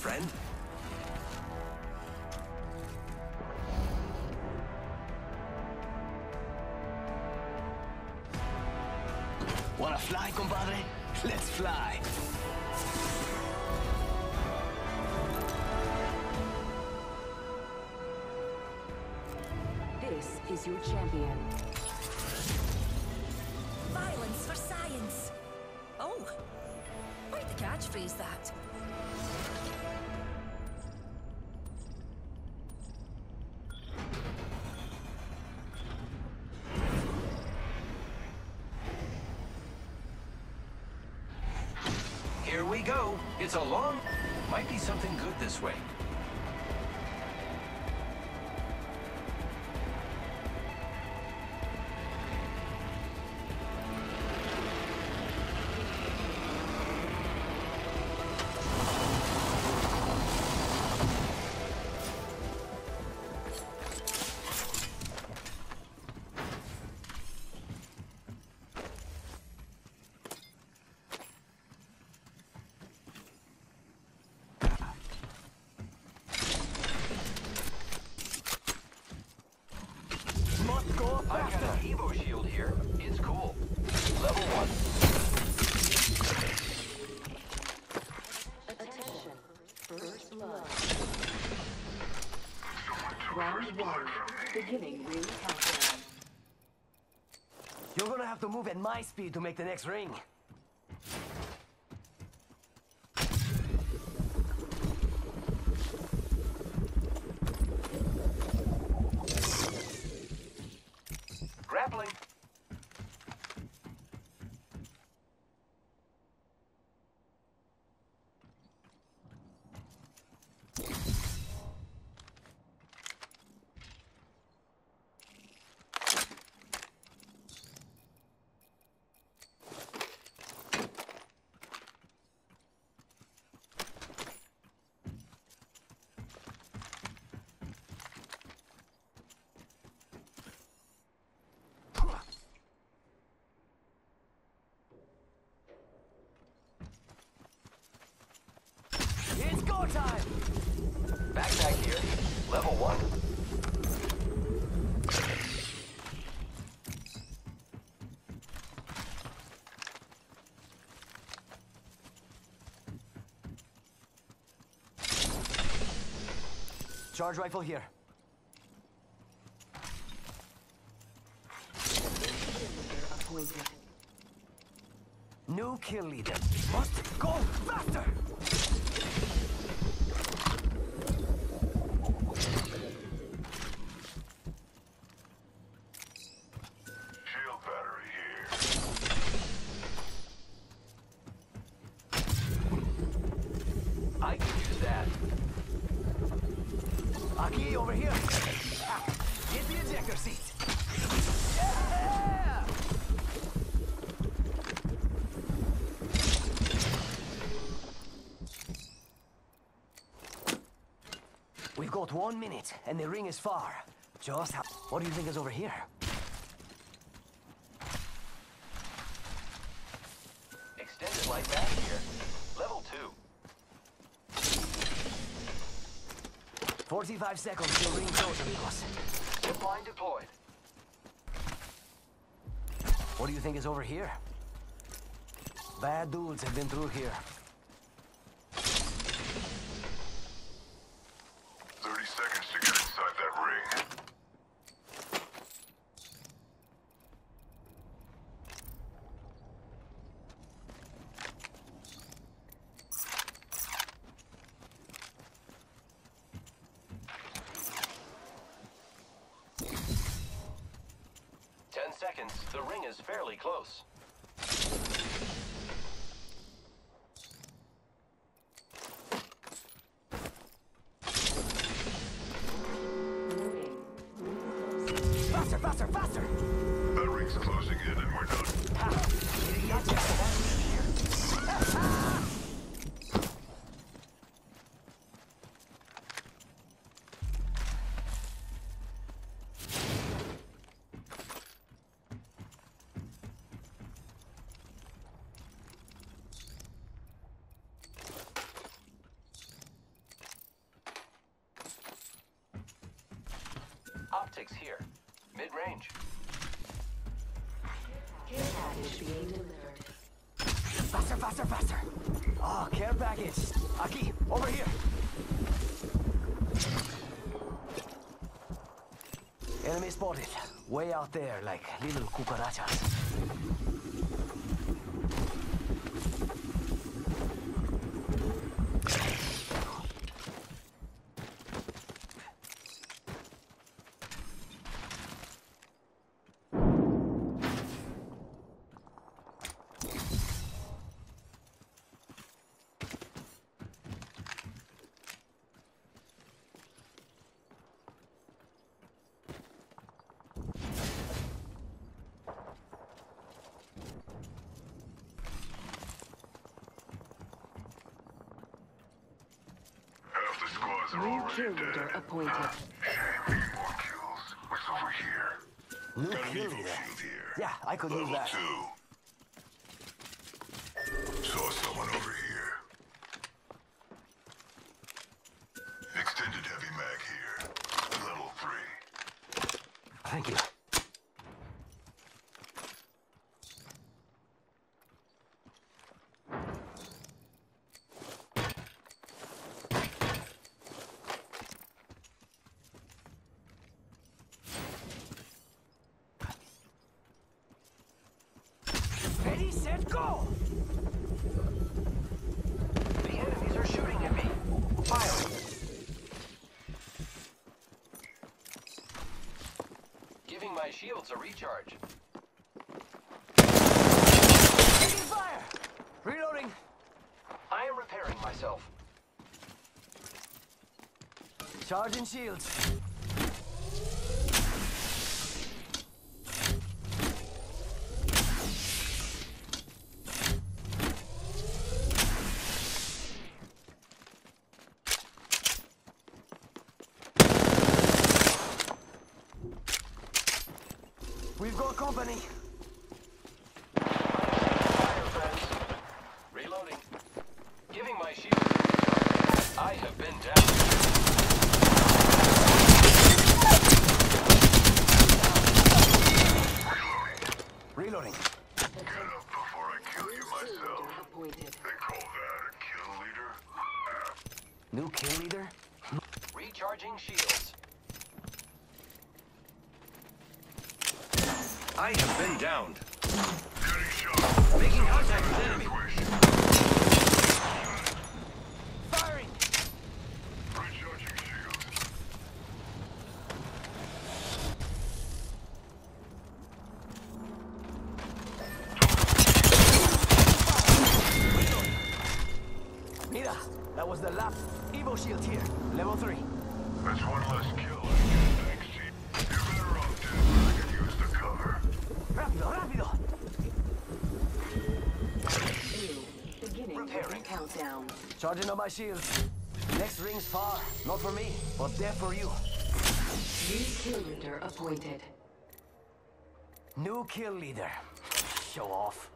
friend. Wanna fly, compadre? Let's fly. This is your champion. Violence for science. Oh, quite the catchphrase that. We go. It's a long... Might be something good this way. Round one. Beginning ring countdown. You're gonna have to move at my speed to make the next ring. It's go time! Backpack here. Level one. Charge rifle here. Appointed. New kill leader. Must go faster! We've got one minute, and the ring is far. Just how... What do you think is over here? Extended light mag here. Level two. 45 seconds till ring close, amigos. Deployed. What do you think is over here? Bad dudes have been through here. 30 seconds to get inside that ring. Ten seconds. The ring is fairly close. Here. Mid-range. Care package being delivered. Faster, faster, faster. Oh, care package. Aquí, over here. Enemy spotted. Way out there, like little cucarachas. New already kill leader appointed. Shame, need more kills. What's over here? New Got an kill leader. shield here. Yeah, I could use that. two. Saw someone over here. Extended heavy mag here. Level three. Thank you. Set, go! The enemies are shooting at me. Firing. Giving my shields a recharge. Taking fire! Reloading. I am repairing myself. Charging shields. We've got company. Fire, friends. Reloading. Giving my shields a recharge. I have been down. Reloading. Get up before I kill you Kill myself. leader appointed. They call that a kill leader? New kill leader? Recharging shields. I have been downed. Getting shot. Making contact with enemy. Firing! Recharging shields. Mira, that was the last Evo shield here. Level 3. That's one less kill. Thanks, Chief. You're better off dead than I could use the cover. Rápido, rápido! Two. Beginning Repairing. countdown. Charging on my shields. Next ring's far. Not for me, but death for you. New kill leader appointed. New kill leader. Show off.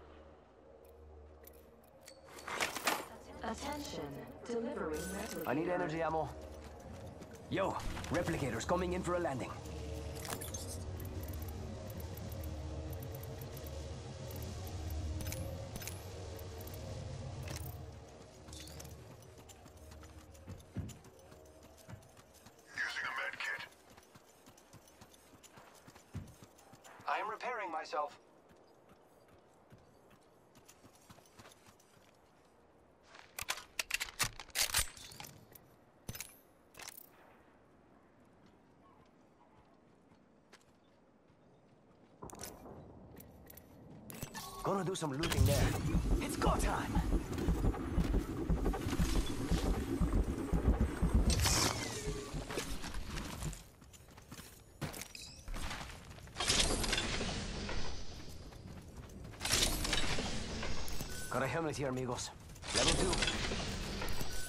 Attention. Delivering replicator. I need energy ammo. Yo, replicators coming in for a landing. Using a med kit. I am repairing myself. Gonna do some looting there. It's go time! Got a helmet here, amigos. Level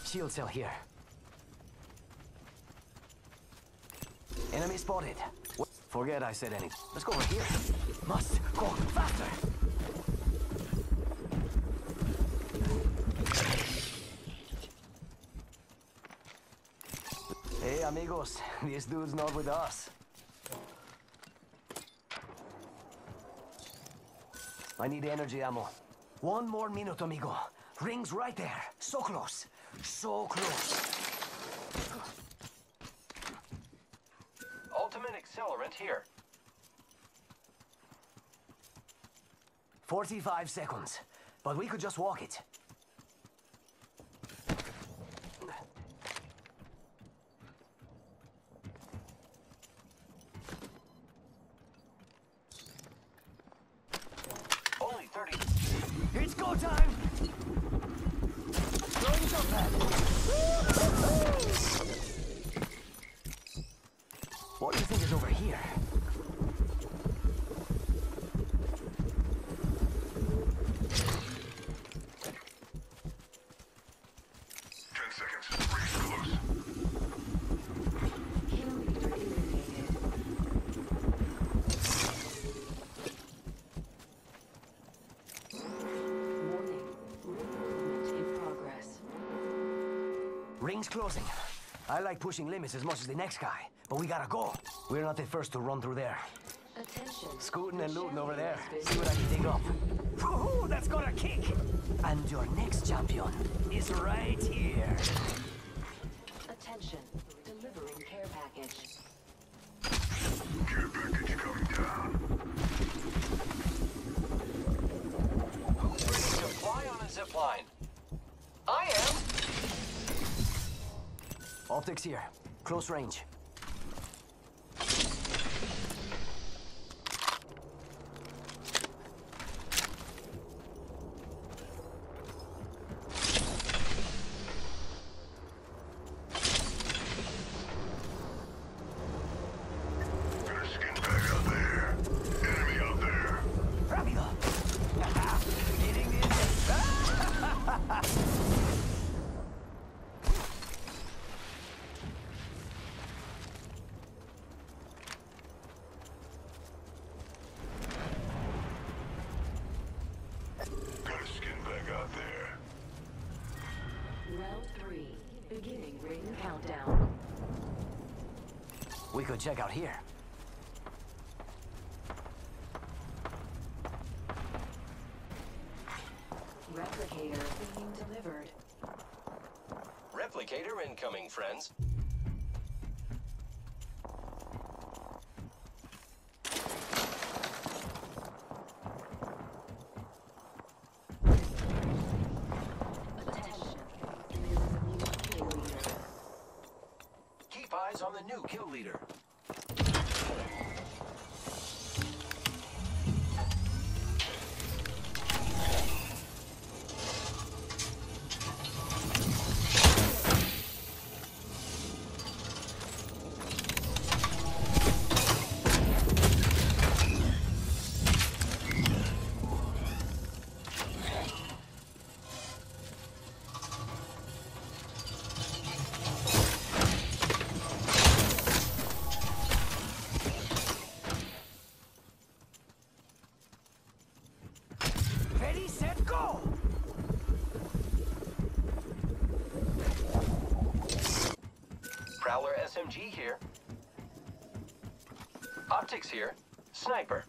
2. Shield cell here. Enemy spotted. Forget I said anything. Let's go over here. Must go faster. Amigos. This dude's not with us. I need energy ammo. One more minute, amigo. Ring's right there. So close. So close. Ultimate accelerant here. 45 seconds. But we could just walk it. Only 30. It's go time! Throwing jump pad. What do you think is over here? Ten seconds. Rings close. Kill leader eliminated. Warning. Movement in progress. Ring's closing. I like pushing limits as much as the next guy, but we gotta go. We're not the first to run through there. Attention. Scooting and looting over there. See what I can dig up. Woohoo, that's got a kick! And your next champion is right here. Attention. Delivering care package. Care package coming down. Who's ready to fly on a zip line? I am. Optics here. Close range. Got a skin bag out there. Enemy out there. Rápido! Getting in. Got a skin bag out there. Round three. Beginning ring countdown. We could check out here. Replicator being delivered. Replicator incoming, friends. SMG here. Optics here. Sniper.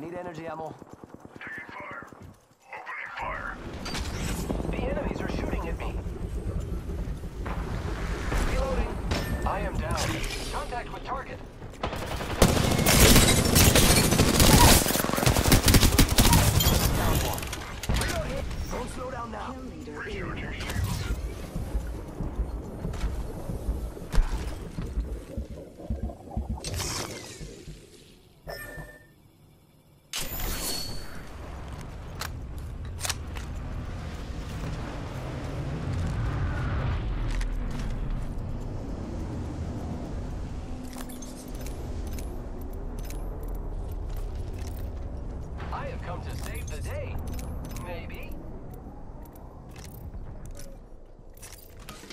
I need energy ammo. Taking fire. Opening fire. The enemies are shooting at me. Reloading. I am down. Contact with target. Down one. Don't slow down now. Kill leader Recharging eliminated.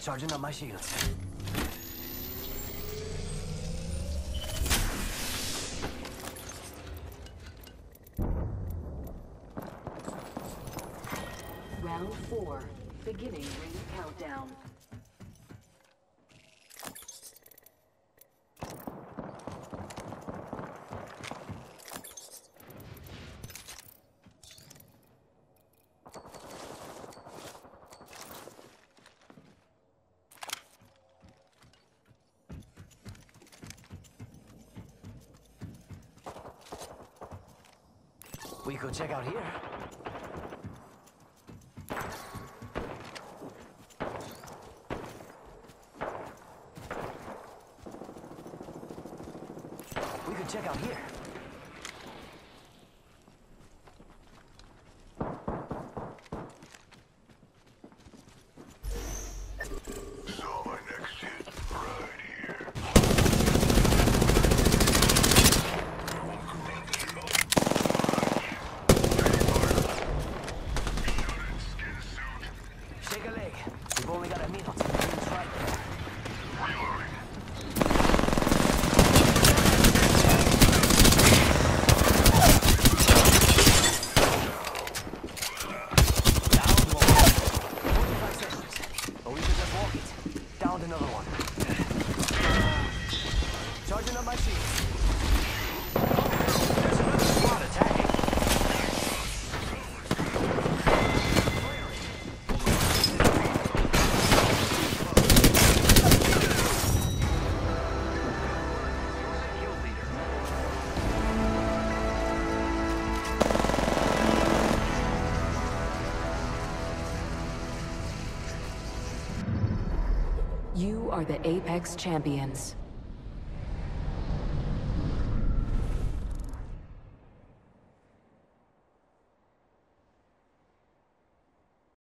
Charging up my shields. Round four, beginning ring countdown. We could check out here. We could check out here. the Apex Champions.